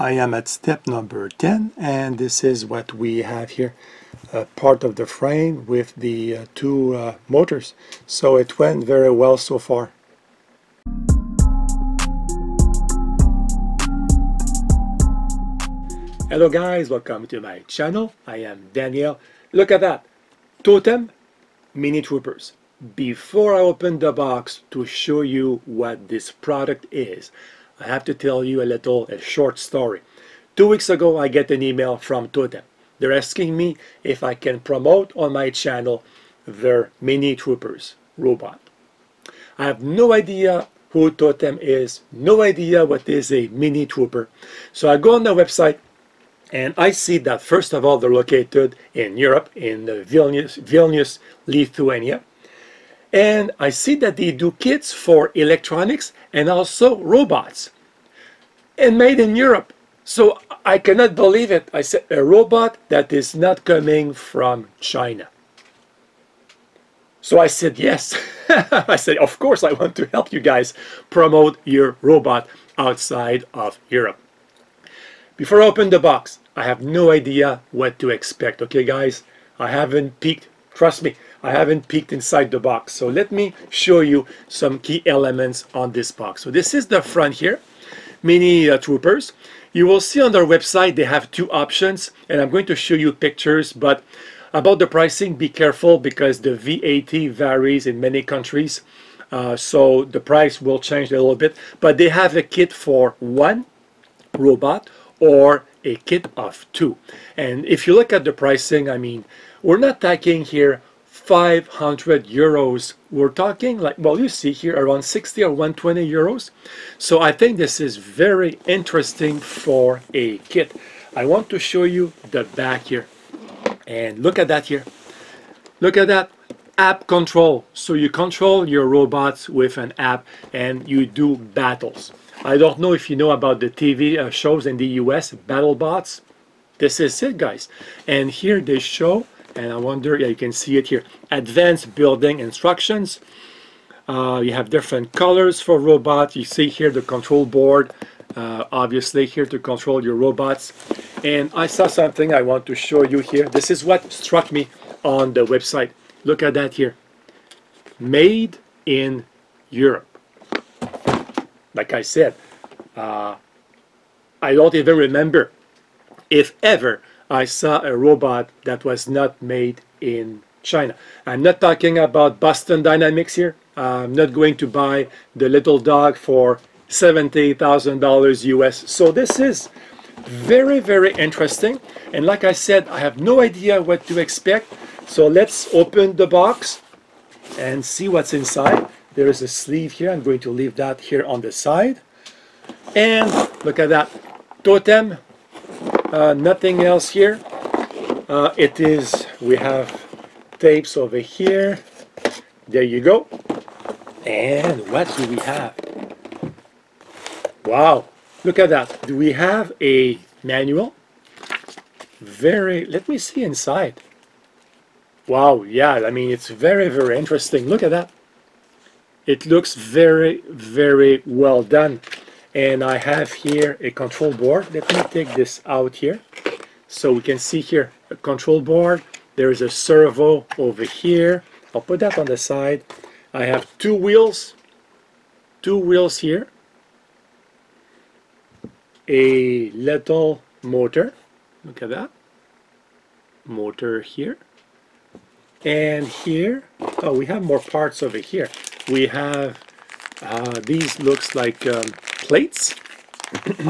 I am at step number 10 and this is what we have here uh, part of the frame with the uh, two uh, motors so it went very well so far Hello guys, welcome to my channel. I am Daniel. Look at that. Totem Mini Troopers. Before I open the box to show you what this product is, I have to tell you a little, a short story. Two weeks ago, I get an email from Totem. They're asking me if I can promote on my channel their Mini Troopers robot. I have no idea who Totem is, no idea what is a Mini Trooper. So I go on the website and I see that first of all they're located in Europe, in Vilnius, Vilnius, Lithuania. And I see that they do kits for electronics and also robots. And made in Europe. So I cannot believe it. I said a robot that is not coming from China. So I said yes. I said, of course I want to help you guys promote your robot outside of Europe. Before I open the box, I have no idea what to expect. Okay guys, I haven't peeked, trust me, I haven't peeked inside the box. So let me show you some key elements on this box. So this is the front here, Mini uh, Troopers. You will see on their website they have two options and I'm going to show you pictures but about the pricing be careful because the VAT varies in many countries uh, so the price will change a little bit but they have a kit for one robot or a kit of two and if you look at the pricing I mean we're not talking here 500 euros. We're talking like well you see here around 60 or 120 euros. So I think this is very interesting for a kit I want to show you the back here. And look at that here. Look at that app control. So you control your robots with an app and you do battles. I don't know if you know about the TV uh, shows in the US BattleBots. This is it guys. And here they show and I wonder, yeah, you can see it here. Advanced building instructions. Uh, you have different colors for robots. You see here the control board, uh, obviously here to control your robots. And I saw something I want to show you here. This is what struck me on the website. Look at that here. Made in Europe. Like I said, uh, I don't even remember if ever I saw a robot that was not made in China. I'm not talking about Boston Dynamics here. I'm not going to buy the little dog for $70,000 US. So this is very, very interesting. And like I said, I have no idea what to expect. So let's open the box and see what's inside. There is a sleeve here. I'm going to leave that here on the side. And look at that. Totem uh, nothing else here. Uh, it is, we have tapes over here. There you go. And what do we have? Wow, look at that. Do we have a manual? Very, let me see inside. Wow, yeah, I mean, it's very, very interesting. Look at that. It looks very, very well done and I have here a control board. Let me take this out here. So we can see here a control board. There's a servo over here. I'll put that on the side. I have two wheels two wheels here. A little motor. Look at that. Motor here. And here oh we have more parts over here. We have uh, these looks like um, plates.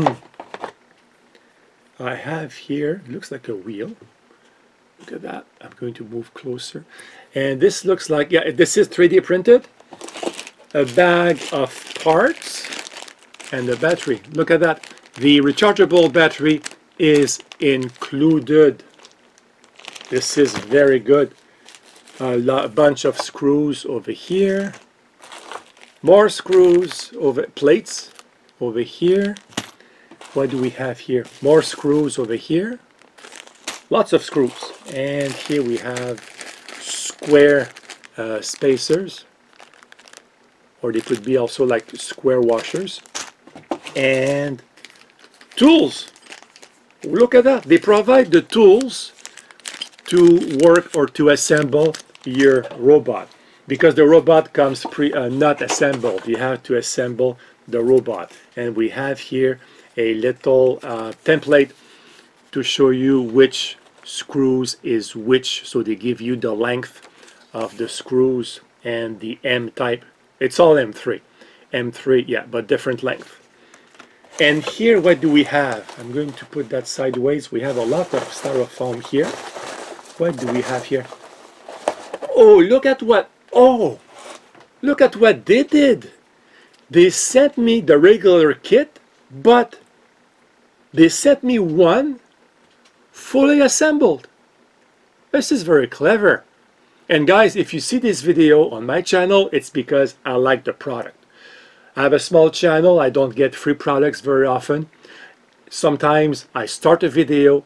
I have here, looks like a wheel. Look at that. I'm going to move closer. And this looks like, yeah, this is 3D printed. A bag of parts and a battery. Look at that. The rechargeable battery is included. This is very good. A bunch of screws over here. More screws over plates over here. What do we have here? More screws over here. Lots of screws. And here we have square uh, spacers. Or they could be also like square washers. And tools. look at that. They provide the tools to work or to assemble your robot because the robot comes pre uh, not assembled. You have to assemble the robot. And we have here a little uh, template to show you which screws is which. So they give you the length of the screws and the M type. It's all M3. M3, yeah, but different length. And here, what do we have? I'm going to put that sideways. We have a lot of styrofoam here. What do we have here? Oh, look at what, oh, look at what they did. They sent me the regular kit, but they sent me one fully assembled. This is very clever. And guys, if you see this video on my channel, it's because I like the product. I have a small channel. I don't get free products very often. Sometimes I start a video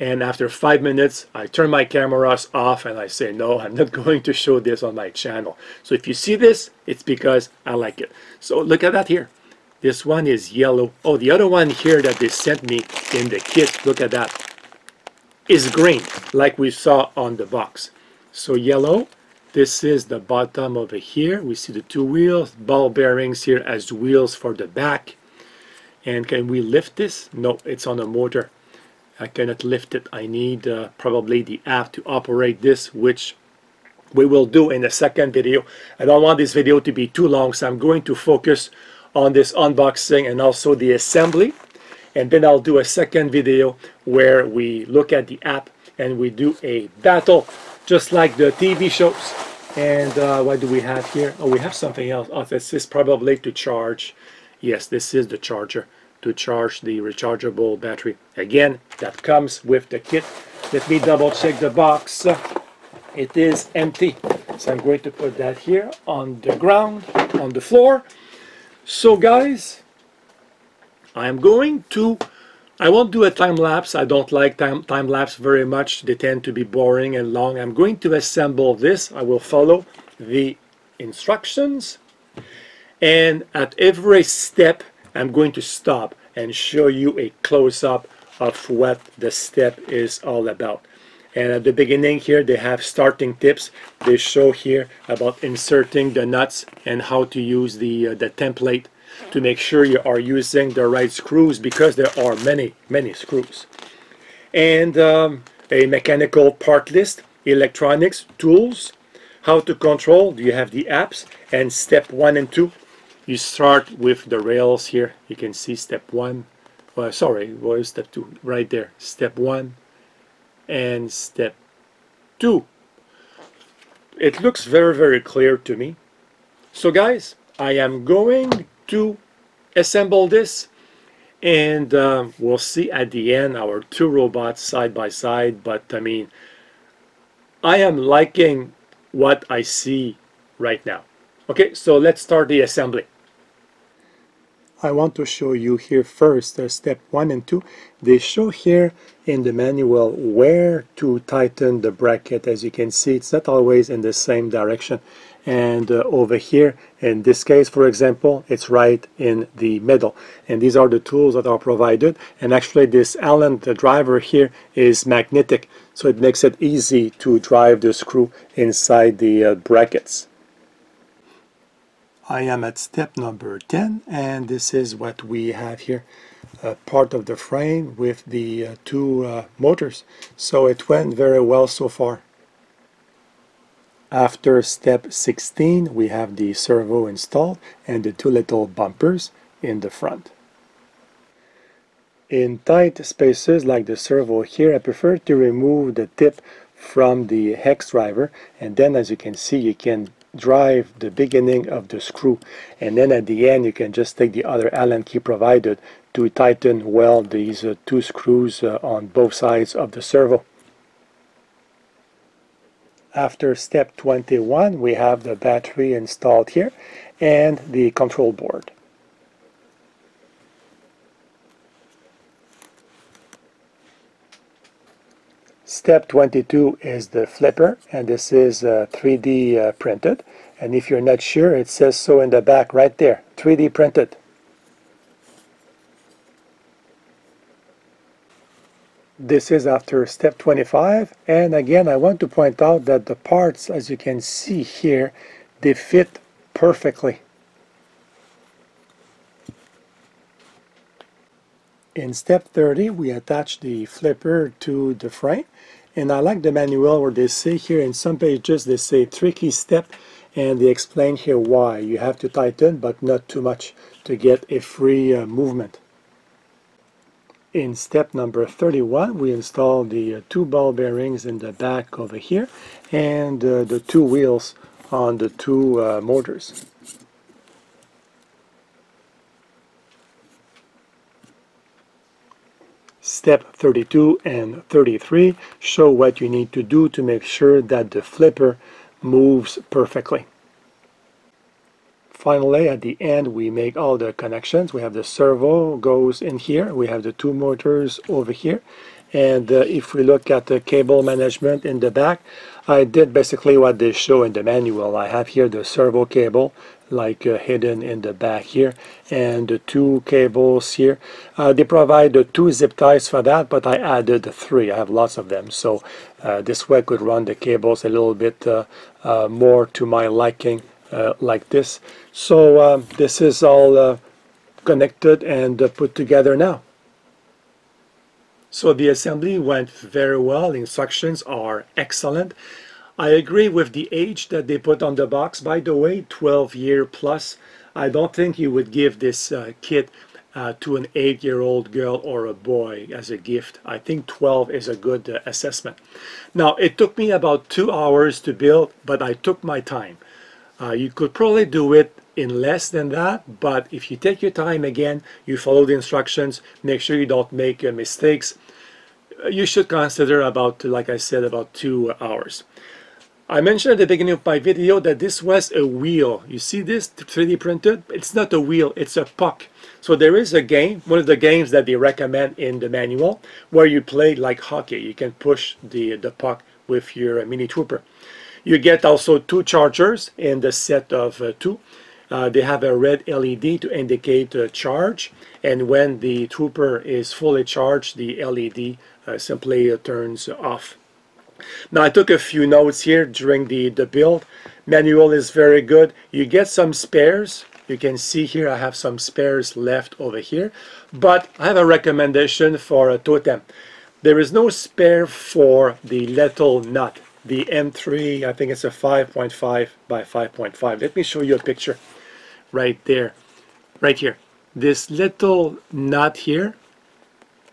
and after five minutes I turn my cameras off and I say no I'm not going to show this on my channel so if you see this it's because I like it so look at that here this one is yellow oh the other one here that they sent me in the kit look at that is green like we saw on the box so yellow this is the bottom over here. We see the two wheels, ball bearings here as wheels for the back. And can we lift this? No, it's on a motor. I cannot lift it. I need uh, probably the app to operate this, which we will do in the second video. I don't want this video to be too long, so I'm going to focus on this unboxing and also the assembly. And then I'll do a second video where we look at the app and we do a battle just like the TV shows. And uh, what do we have here? Oh, we have something else. Oh, this is probably to charge. Yes, this is the charger to charge the rechargeable battery. Again, that comes with the kit. Let me double check the box. It is empty. So I'm going to put that here on the ground, on the floor. So guys, I'm going to I won't do a time lapse. I don't like time, time lapse very much. They tend to be boring and long. I'm going to assemble this. I will follow the instructions. And at every step, I'm going to stop and show you a close-up of what the step is all about. And at the beginning here, they have starting tips. They show here about inserting the nuts and how to use the, uh, the template to make sure you are using the right screws because there are many, many screws. And um, a mechanical part list, electronics, tools, how to control, do you have the apps, and step one and two. You start with the rails here. You can see step one. Well, sorry, what is step two? Right there. Step one and step two. It looks very, very clear to me. So guys, I am going to assemble this and uh, we'll see at the end our two robots side by side but I mean I am liking what I see right now okay so let's start the assembly I want to show you here first uh, step one and two. They show here in the manual where to tighten the bracket. As you can see it's not always in the same direction. And uh, over here in this case for example it's right in the middle. And these are the tools that are provided. And actually this Allen the driver here is magnetic. So it makes it easy to drive the screw inside the uh, brackets I am at step number 10 and this is what we have here uh, part of the frame with the uh, two uh, motors so it went very well so far after step 16, we have the servo installed and the two little bumpers in the front. In tight spaces like the servo here, I prefer to remove the tip from the hex driver and then as you can see you can drive the beginning of the screw and then at the end you can just take the other Allen key provided to tighten well these uh, two screws uh, on both sides of the servo. After step 21, we have the battery installed here and the control board. Step 22 is the flipper and this is uh, 3D uh, printed. And if you're not sure it says so in the back right there 3D printed. This is after step 25 and again I want to point out that the parts as you can see here they fit perfectly in step 30 we attach the flipper to the frame and I like the manual where they say here in some pages they say tricky step and they explain here why you have to tighten but not too much to get a free uh, movement in step number 31, we install the uh, two ball bearings in the back over here and uh, the two wheels on the two uh, motors. Step 32 and 33 show what you need to do to make sure that the flipper moves perfectly. Finally, at the end, we make all the connections. We have the servo goes in here. We have the two motors over here. And uh, if we look at the cable management in the back, I did basically what they show in the manual. I have here the servo cable, like uh, hidden in the back here, and the two cables here. Uh, they provide the two zip ties for that, but I added three. I have lots of them, so uh, this way I could run the cables a little bit uh, uh, more to my liking uh, like this. So um, this is all uh, connected and uh, put together now. So the assembly went very well. Instructions are excellent. I agree with the age that they put on the box. By the way, 12 year plus. I don't think you would give this uh, kit uh, to an 8 year old girl or a boy as a gift. I think 12 is a good uh, assessment. Now it took me about two hours to build but I took my time. Uh, you could probably do it in less than that, but if you take your time again, you follow the instructions, make sure you don't make uh, mistakes, uh, you should consider about, like I said, about two hours. I mentioned at the beginning of my video that this was a wheel. You see this 3D printed? It's not a wheel, it's a puck. So there is a game, one of the games that they recommend in the manual, where you play like hockey. You can push the, the puck with your Mini Trooper. You get also two chargers in the set of uh, two. Uh, they have a red LED to indicate uh, charge and when the trooper is fully charged the LED uh, simply uh, turns off. Now I took a few notes here during the, the build. Manual is very good. You get some spares. You can see here I have some spares left over here. But I have a recommendation for a totem. There is no spare for the little nut the M3, I think it's a 5.5 by 5.5. Let me show you a picture right there, right here. This little nut here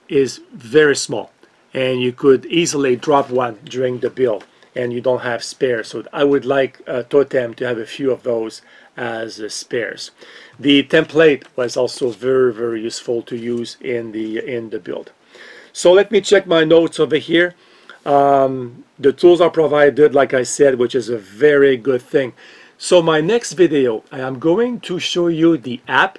is very small and you could easily drop one during the build and you don't have spares. So I would like a Totem to have a few of those as uh, spares. The template was also very, very useful to use in the, in the build. So let me check my notes over here. Um, the tools are provided, like I said, which is a very good thing. So my next video, I am going to show you the app.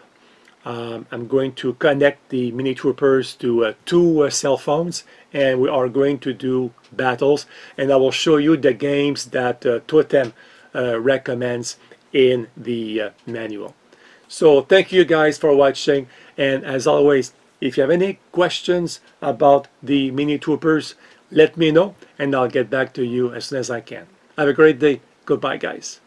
Um, I'm going to connect the Mini Troopers to uh, two uh, cell phones and we are going to do battles and I will show you the games that uh, Totem uh, recommends in the uh, manual. So thank you guys for watching and as always, if you have any questions about the Mini Troopers, let me know and I'll get back to you as soon as I can. Have a great day. Goodbye, guys.